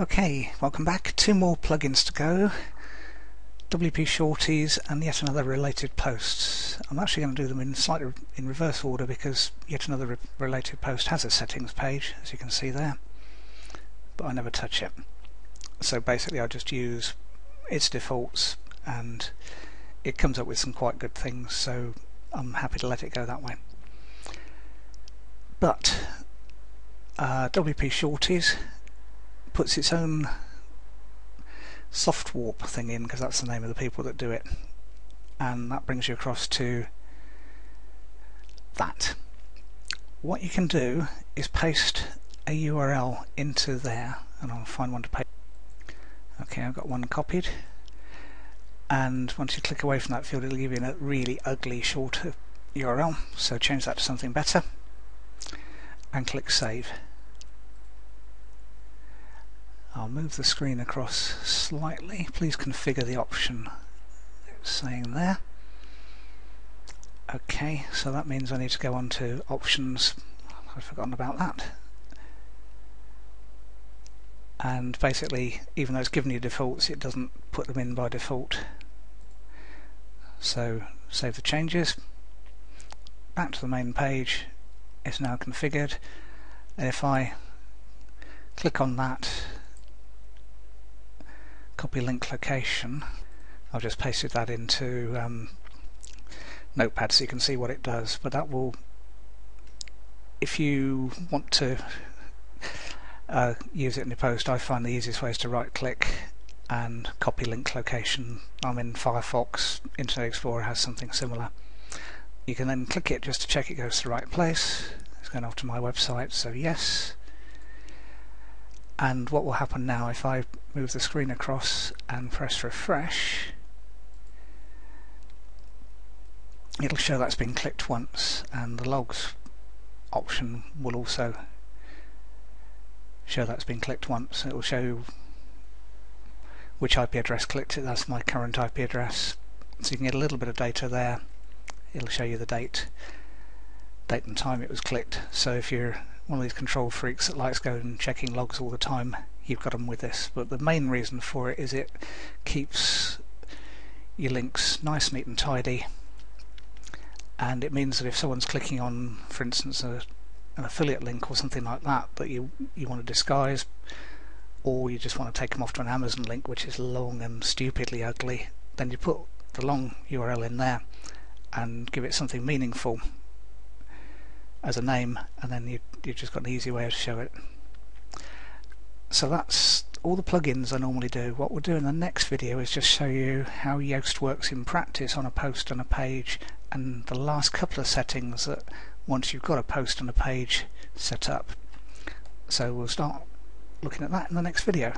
Okay, welcome back. Two more plugins to go. WP Shorties and yet another related posts. I'm actually going to do them in slightly in reverse order because yet another re related post has a settings page, as you can see there, but I never touch it. So basically I just use its defaults and it comes up with some quite good things, so I'm happy to let it go that way. But uh, WP Shorties puts its own soft warp thing in because that's the name of the people that do it. And that brings you across to that. What you can do is paste a URL into there and I'll find one to paste. Okay I've got one copied. And once you click away from that field it'll give you a really ugly short URL so change that to something better and click save I'll move the screen across slightly. Please configure the option it's saying there. Okay, so that means I need to go on to options. I've forgotten about that. And basically, even though it's given you defaults, it doesn't put them in by default. So save the changes. Back to the main page. It's now configured. And if I click on that copy link location. I've just pasted that into um, notepad so you can see what it does. But that will if you want to uh, use it in your post I find the easiest way is to right click and copy link location. I'm in Firefox Internet Explorer has something similar. You can then click it just to check it goes to the right place. It's going off to my website so yes. And what will happen now if I move the screen across and press refresh. It'll show that's been clicked once and the logs option will also show that's been clicked once. It will show which IP address clicked it. That's my current IP address. So you can get a little bit of data there. It'll show you the date date and time it was clicked. So if you're one of these control freaks that likes going and checking logs all the time, you've got them with this. But the main reason for it is it keeps your links nice, neat and tidy and it means that if someone's clicking on, for instance, a, an affiliate link or something like that that you, you want to disguise or you just want to take them off to an Amazon link which is long and stupidly ugly, then you put the long URL in there and give it something meaningful as a name and then you, you've just got an easy way to show it. So that's all the plugins I normally do. What we'll do in the next video is just show you how Yoast works in practice on a post and a page and the last couple of settings that once you've got a post and a page set up. So we'll start looking at that in the next video.